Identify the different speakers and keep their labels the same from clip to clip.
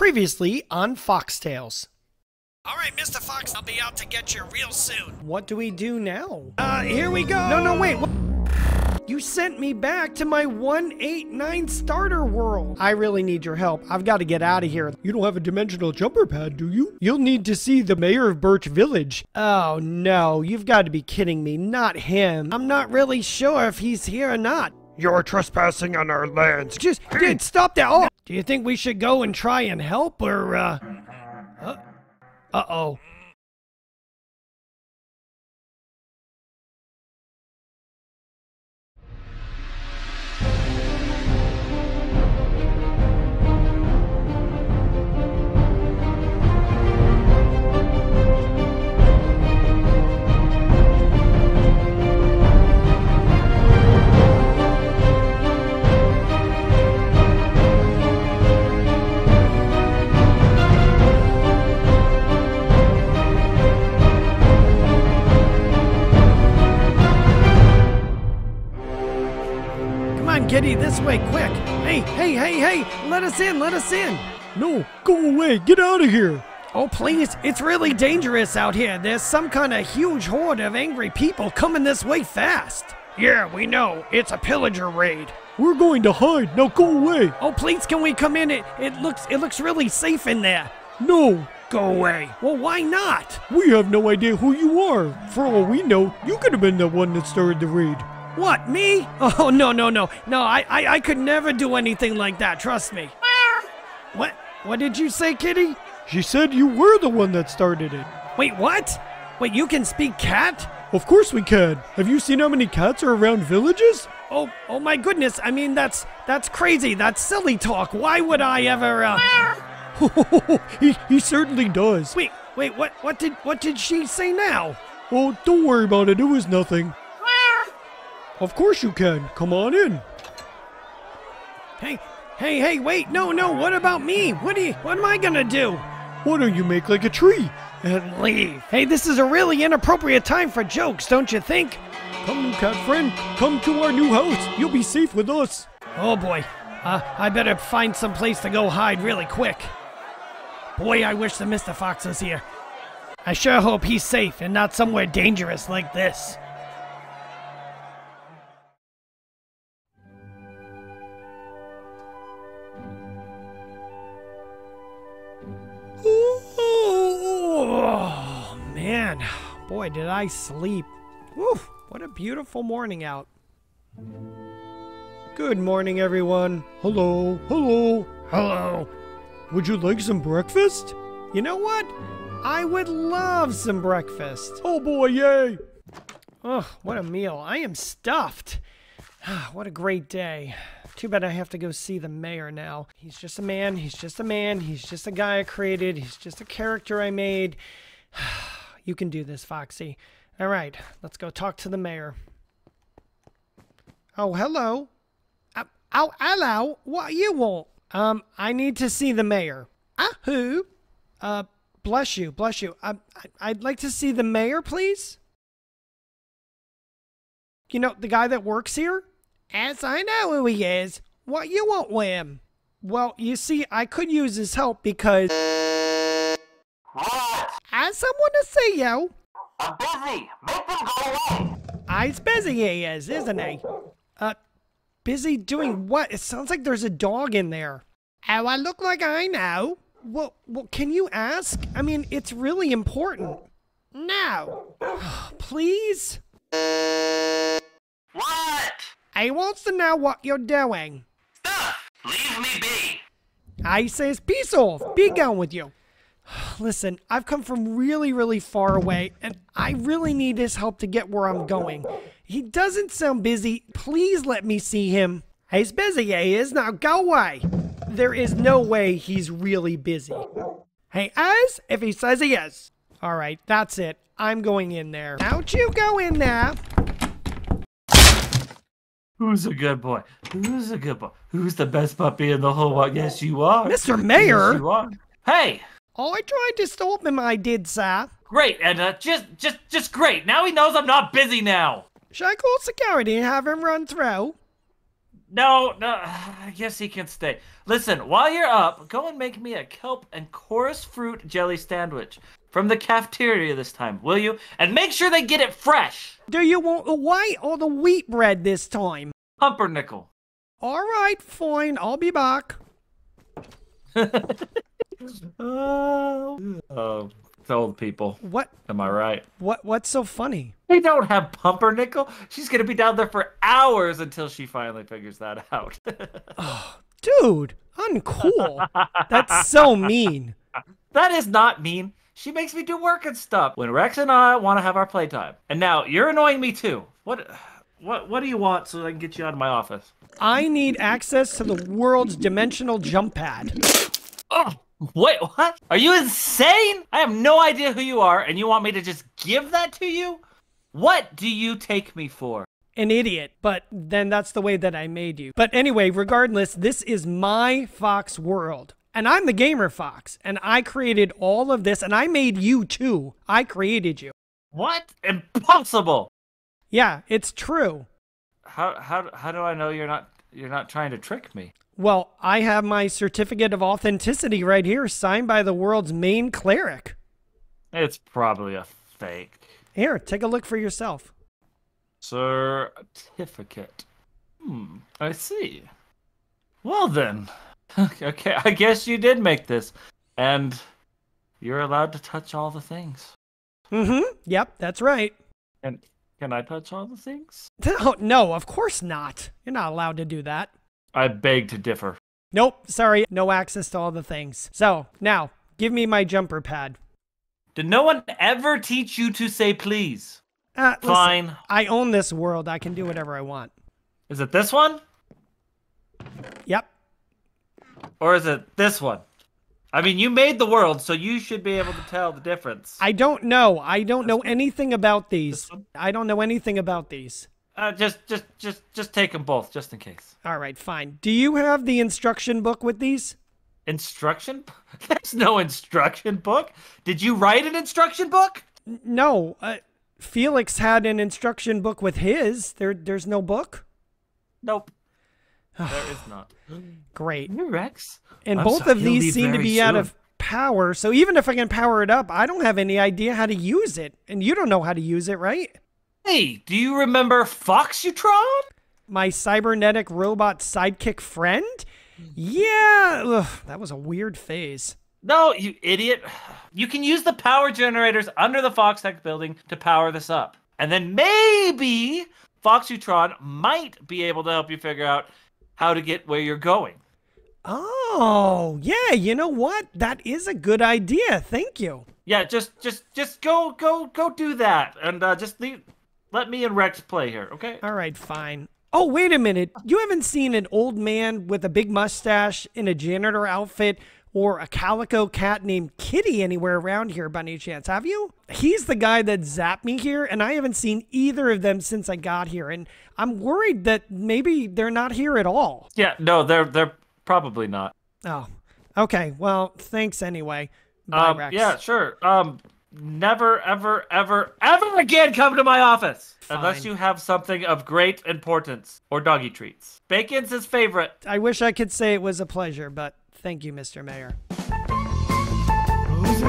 Speaker 1: Previously on Fox Tales. All right, Mr. Fox, I'll be out to get you real soon. What do we do now? Uh, here we go. No, no, wait. What? You sent me back to my 189 starter world. I really need your help. I've got to get out of here. You don't have a dimensional jumper pad, do you? You'll need to see the mayor of Birch Village. Oh, no. You've got to be kidding me. Not him. I'm not really sure if he's here or not.
Speaker 2: You're trespassing on our lands.
Speaker 1: Just, dude, stop that. Oh, do you think we should go and try and help or, uh... Uh, uh-oh. Quick. Hey, hey, hey, hey, let us in, let us in.
Speaker 2: No, go away. Get out of here.
Speaker 1: Oh, please, it's really dangerous out here. There's some kind of huge horde of angry people coming this way fast.
Speaker 2: Yeah, we know. It's a pillager raid. We're going to hide. Now go away.
Speaker 1: Oh, please, can we come in? It, it looks it looks really safe in there.
Speaker 2: No,
Speaker 1: Go away. Well, why not?
Speaker 2: we have no idea who you are. For all we know, you could have been the one that started the raid.
Speaker 1: What, me? Oh, no, no, no. No, I, I, I could never do anything like that, trust me. What? What did you say, Kitty?
Speaker 2: She said you were the one that started it.
Speaker 1: Wait, what? Wait, you can speak cat?
Speaker 2: Of course we can. Have you seen how many cats are around villages?
Speaker 1: Oh, oh my goodness. I mean, that's that's crazy. That's silly talk. Why would I ever uh
Speaker 2: he, he certainly does.
Speaker 1: Wait, wait, what what did what did she say now?
Speaker 2: Oh, don't worry about it. It was nothing. Of course you can. Come on in.
Speaker 1: Hey, hey, hey, wait. No, no. What about me? What do you what am I going to do?
Speaker 2: Why don't you make like a tree?
Speaker 1: And leave. Hey, this is a really inappropriate time for jokes, don't you think?
Speaker 2: Come, cat friend. Come to our new house. You'll be safe with us.
Speaker 1: Oh boy. Uh, I better find some place to go hide really quick. Boy, I wish the Mr. Fox was here. I sure hope he's safe and not somewhere dangerous like this. Oh, man. Boy, did I sleep. Woo, what a beautiful morning out. Good morning, everyone.
Speaker 2: Hello, hello.
Speaker 1: Hello.
Speaker 2: Would you like some breakfast?
Speaker 1: You know what? I would love some breakfast.
Speaker 2: Oh boy, yay!
Speaker 1: Oh, what a meal. I am stuffed. Ah, what a great day. Too bad I have to go see the mayor now. He's just a man. He's just a man. He's just a guy I created. He's just a character I made. You can do this, Foxy. All right, let's go talk to the mayor. Oh, hello. Uh, oh, hello. What you want? Um, I need to see the mayor. Ah, who? Uh, bless you, bless you. I, I, I'd like to see the mayor, please. You know, the guy that works here? As I know who he is. What you want with him? Well, you see, I could use his help because
Speaker 3: What?
Speaker 1: I someone to see you.
Speaker 3: I'm busy. Make them go away.
Speaker 1: I's busy he is, isn't he? Uh, busy doing what? It sounds like there's a dog in there. Oh, I look like I know. Well, well, can you ask? I mean, it's really important. Now. Please? I wants to know what you're doing.
Speaker 3: Stuff. Leave me be.
Speaker 1: I says, peace off. Be gone with you. Listen, I've come from really, really far away, and I really need his help to get where I'm going. He doesn't sound busy. Please let me see him. He's busy, he is. Now go away. There is no way he's really busy. He is if he says he is. All right, that's it. I'm going in there. Don't you go in there.
Speaker 3: Who's a good boy? Who's a good boy? Who's the best puppy in the whole world? Yes, you are.
Speaker 1: Mr. Mayor?
Speaker 3: Yes, you are. Hey,
Speaker 1: Oh, I tried to stop him, I did, sir.
Speaker 3: great, Edna. Just, just, just great. Now he knows I'm not busy now.
Speaker 1: Should I call security and have him run through?
Speaker 3: No, no, I guess he can stay. Listen, while you're up, go and make me a kelp and chorus fruit jelly sandwich from the cafeteria this time, will you? And make sure they get it fresh.
Speaker 1: Do you want the white or the wheat bread this time?
Speaker 3: Pumpernickel.
Speaker 1: All right, fine. I'll be back.
Speaker 3: Oh, oh, it's old people.
Speaker 1: What?
Speaker 3: Am I right?
Speaker 1: What? What's so funny?
Speaker 3: They don't have pumpernickel. She's gonna be down there for hours until she finally figures that out.
Speaker 1: Dude, uncool. That's so mean.
Speaker 3: that is not mean. She makes me do work and stuff when Rex and I want to have our playtime. And now you're annoying me too. What? What? What do you want so I can get you out of my office?
Speaker 1: I need access to the world's dimensional jump pad.
Speaker 3: Oh, wait, what? Are you insane? I have no idea who you are, and you want me to just give that to you? What do you take me for?
Speaker 1: An idiot, but then that's the way that I made you. But anyway, regardless, this is my Fox world. And I'm the gamer Fox, and I created all of this, and I made you too. I created you.
Speaker 3: What? Impossible!
Speaker 1: Yeah, it's true.
Speaker 3: How how how do I know you're not you're not trying to trick me?
Speaker 1: Well, I have my certificate of authenticity right here, signed by the world's main cleric.
Speaker 3: It's probably a fake.
Speaker 1: Here, take a look for yourself.
Speaker 3: Certificate. Hmm, I see. Well then. okay, I guess you did make this. And you're allowed to touch all the things.
Speaker 1: Mm-hmm. Yep, that's right.
Speaker 3: And can I touch all the things?
Speaker 1: No, no, of course not. You're not allowed to do that.
Speaker 3: I beg to differ.
Speaker 1: Nope, sorry, no access to all the things. So, now, give me my jumper pad.
Speaker 3: Did no one ever teach you to say please?
Speaker 1: Uh, listen,
Speaker 3: Fine.
Speaker 1: I own this world. I can do whatever I want.
Speaker 3: Is it this one?
Speaker 1: Yep.
Speaker 3: Or is it this one? I mean, you made the world, so you should be able to tell the difference.
Speaker 1: I don't know. I don't know anything about these. I don't know anything about these.
Speaker 3: Uh, just, just, just, just take them both, just in case.
Speaker 1: All right, fine. Do you have the instruction book with these?
Speaker 3: Instruction? There's no instruction book. Did you write an instruction book?
Speaker 1: No. Uh, Felix had an instruction book with his. There, there's no book.
Speaker 3: Nope. There is not.
Speaker 1: Great.
Speaker 3: You Rex?
Speaker 1: And
Speaker 3: I'm
Speaker 1: both
Speaker 3: sorry,
Speaker 1: of these seem to
Speaker 3: very
Speaker 1: be out of power. So even if I can power it up, I don't have any idea how to use it. And you don't know how to use it, right?
Speaker 3: Hey, do you remember Foxutron?
Speaker 1: My cybernetic robot sidekick friend? Yeah, ugh, that was a weird phase.
Speaker 3: No, you idiot. You can use the power generators under the Fox Foxtech building to power this up. And then maybe Foxutron might be able to help you figure out how to get where you're going.
Speaker 1: Oh, yeah, you know what? That is a good idea. Thank you.
Speaker 3: Yeah, just just just go go go do that and uh, just leave let me and Rex play here, okay?
Speaker 1: All right, fine. Oh, wait a minute. You haven't seen an old man with a big mustache in a janitor outfit or a calico cat named Kitty anywhere around here by any chance, have you? He's the guy that zapped me here, and I haven't seen either of them since I got here, and I'm worried that maybe they're not here at all.
Speaker 3: Yeah, no, they're they're probably not.
Speaker 1: Oh, okay. Well, thanks anyway. Bye,
Speaker 3: Um,
Speaker 1: Rex.
Speaker 3: yeah, sure. Um, never, ever, ever, ever again come to my office unless you have something of great importance or doggy treats. Bacon's his favorite.
Speaker 1: I wish I could say it was a pleasure, but thank you, Mr. Mayor.
Speaker 3: Who's?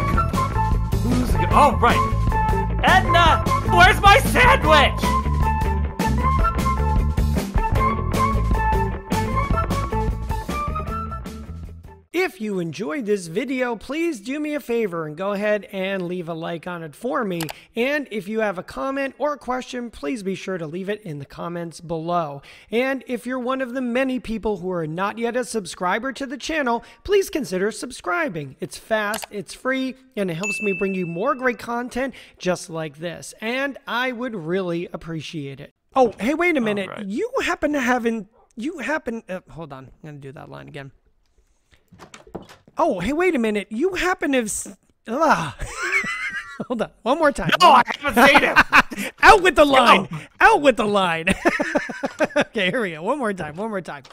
Speaker 3: Who's? Oh, right. Edna, where's my sandwich?
Speaker 1: If you enjoyed this video, please do me a favor and go ahead and leave a like on it for me. And if you have a comment or a question, please be sure to leave it in the comments below. And if you're one of the many people who are not yet a subscriber to the channel, please consider subscribing. It's fast, it's free, and it helps me bring you more great content just like this. And I would really appreciate it. Oh, hey, wait a minute.
Speaker 3: right.
Speaker 1: You happen to have in. You happen. Uh, hold on. I'm going to do that line again. Oh, hey, wait a minute. You happen to have. Ugh. Hold on. One more time.
Speaker 3: Oh, I haven't seen him.
Speaker 1: Out with the line. Out with the line. okay, here we go. One more time. One more time.